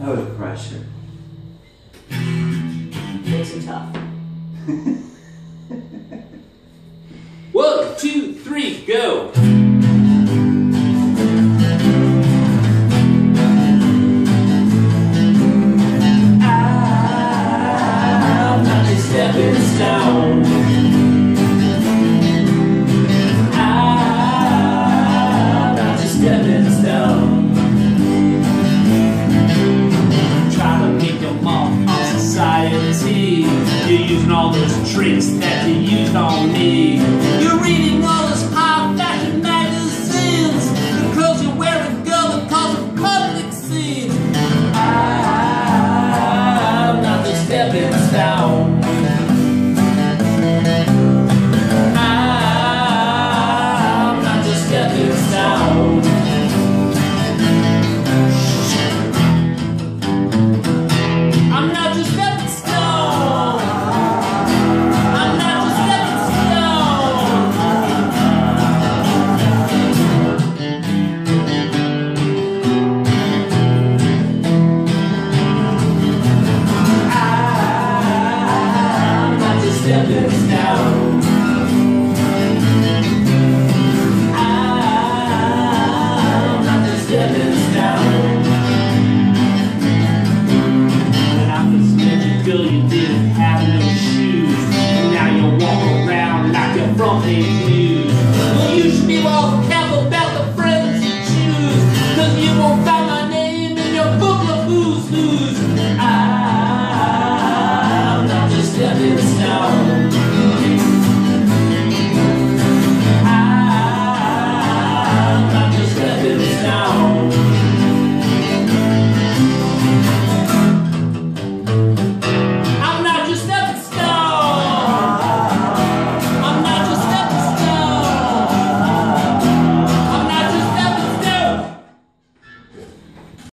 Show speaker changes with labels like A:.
A: That would crush her.
B: Makes him tough.
C: One, two, three, go. Using all those tricks that you used on me. Send